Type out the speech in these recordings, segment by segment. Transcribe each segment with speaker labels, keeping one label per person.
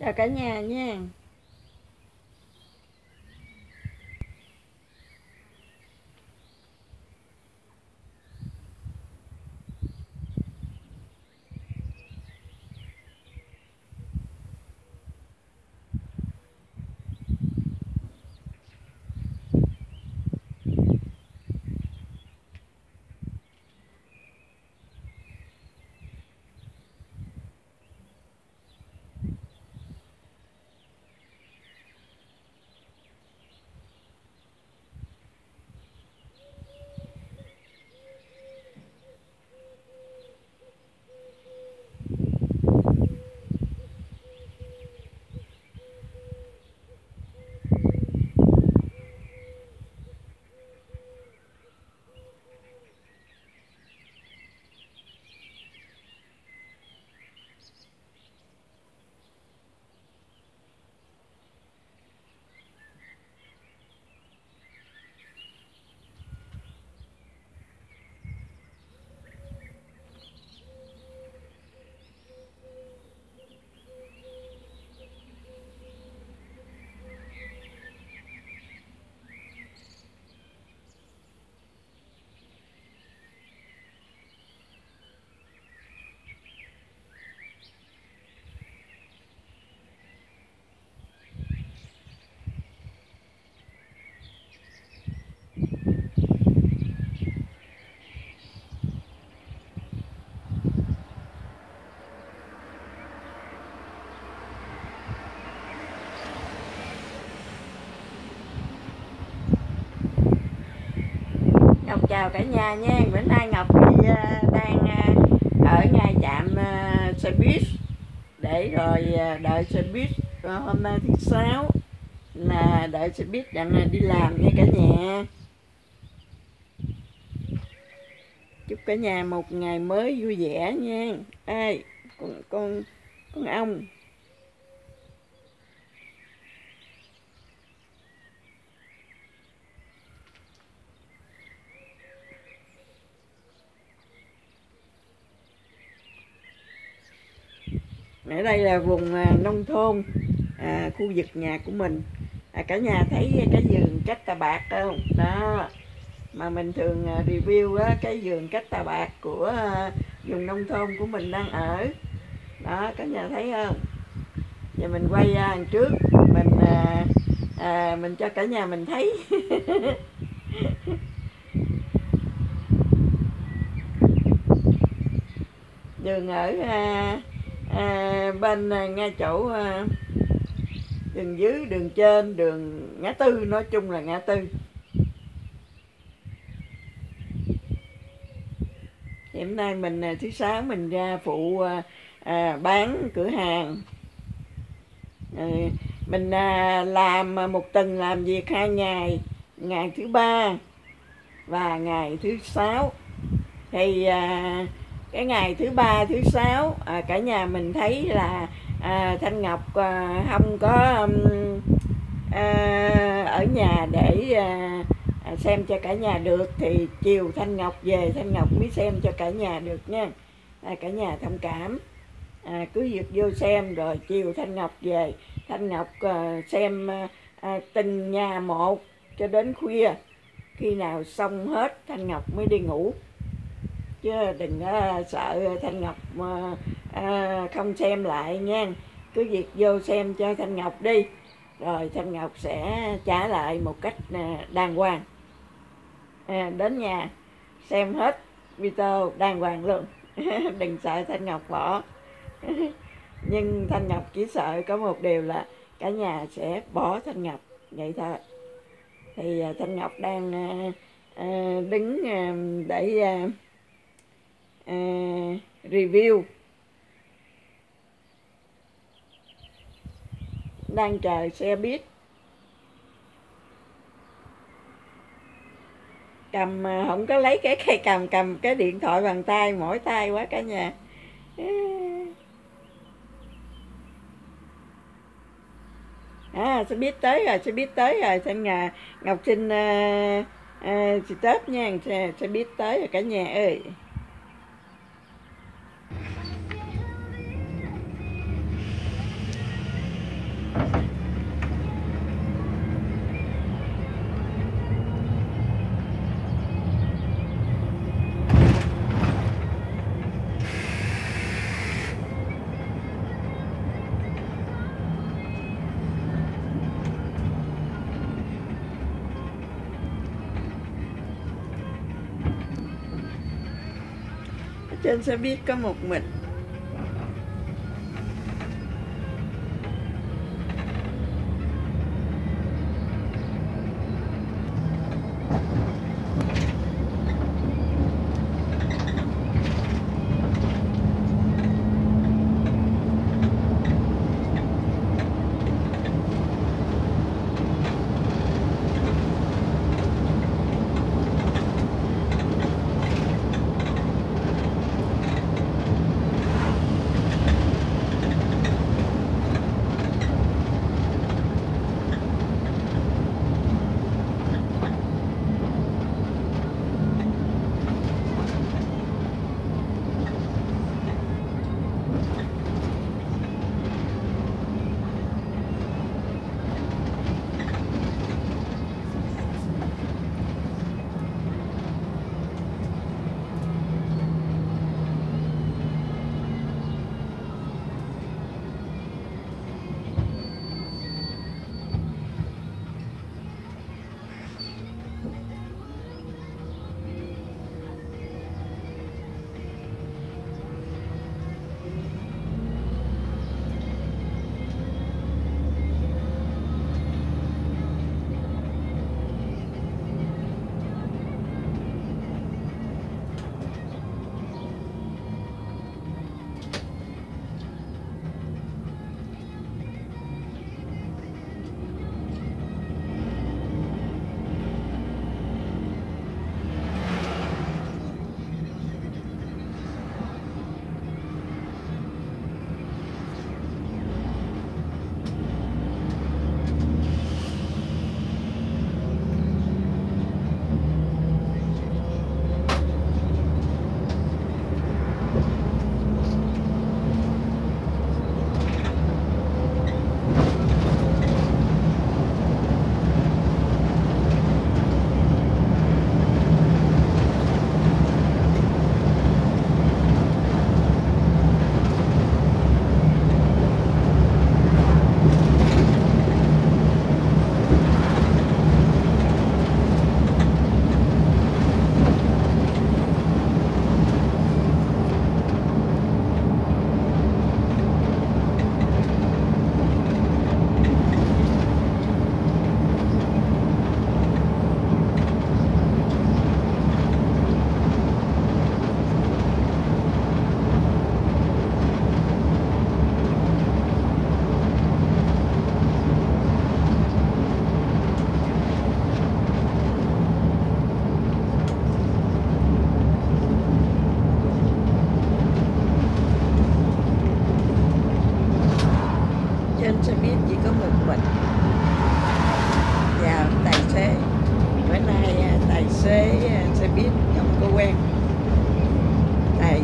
Speaker 1: chào cả nhà nha Ngọc chào cả nhà nha. Bữa nay Ngọc đi ờ, đang ờ, ở ngay trạm ờ, xe buýt để rồi đợi xe buýt hôm nay thứ sáu là đợi xe buýt đang đi làm nha cả nhà. Chúc cả nhà một ngày mới vui vẻ nha. Ai, con con con ong ở đây là vùng à, nông thôn à, khu vực nhà của mình. À, cả nhà thấy cái vườn cách tà bạc không? Đó. Mà mình thường à, review á, cái vườn cách tà bạc của à, vùng nông thôn của mình đang ở. Đó cả nhà thấy không? Giờ mình quay ra đằng trước mình à, à, mình cho cả nhà mình thấy. Đường ở à, à, bên à, ngay chỗ à, đường dưới đường trên đường ngã tư nói chung là ngã tư. Thì hôm nay mình à, thứ sáu mình ra phụ à, à bán cửa hàng. À, mình à, làm một tuần làm việc hai ngày ngày thứ ba và ngày thứ sáu. Thì à, cái ngày thứ ba thứ sáu à, cả nhà mình thấy là à, thanh ngọc à, không có um, à, ở nhà để à, à, xem cho cả nhà được thì chiều thanh ngọc về thanh ngọc mới xem cho cả nhà được nha. À, cả nhà thông cảm. À, cứ việc vô xem rồi chiều thanh ngọc về thanh ngọc à, xem à, à, từng nhà một cho đến khuya. Khi nào xong hết thanh ngọc mới đi ngủ chứ đừng uh, sợ thanh ngọc uh, uh, không xem lại nha. Cứ việc vô xem cho thanh ngọc đi. Rồi thanh ngọc sẽ trả lại một cách uh, đàng hoàng. À, đến nhà xem hết video đàng hoàng luôn. Đừng sợ thanh ngọc bỏ. Nhưng thanh ngọc chỉ sợ có một điều là cả nhà sẽ bỏ thanh ngọc vậy thôi. Thì thanh ngọc đang đứng à, để Ờ, review. Đang chờ xe buýt. Cầm à, không có lấy cái cây cầm cầm cái điện thoại bằng tay mỗi tay quá cả nhà. À xe buýt tới rồi xe buýt tới rồi. Xem nhà ngọc xin uh, uh, à, à, tết nha xe, xe buýt tới rồi cả nhà ơi. Trên xe buýt có một mình.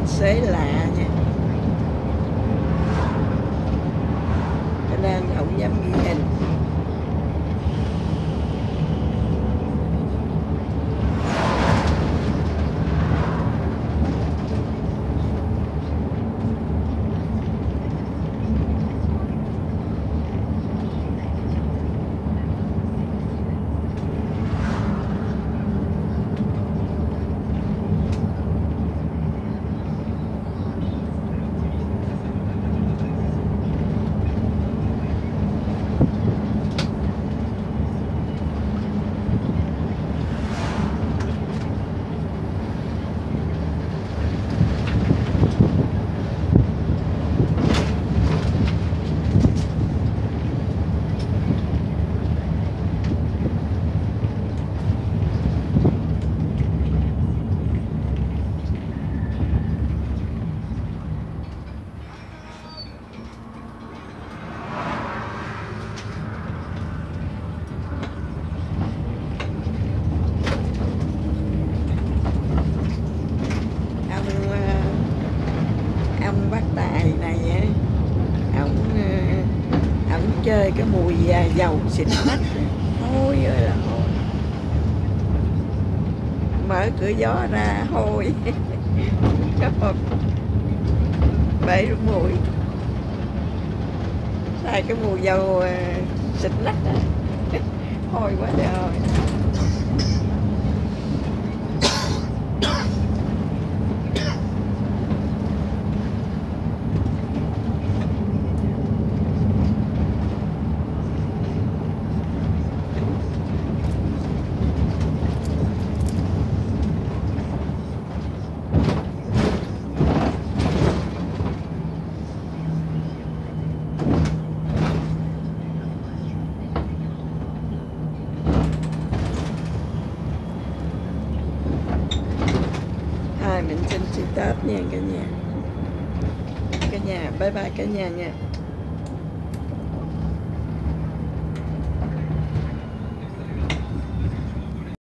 Speaker 1: Xế lạ nha. Cho nên không dám ghi hình. Cái mùi à, dầu xịt mắt hôi ơi là hôi. Mở cửa gió ra, hôi. Bể rung mùi. Xài cái mùi dầu à, xịt nách hôi quá trời ơi. Tết nha cả nhà. Cả nhà bye bye cả nhà nha.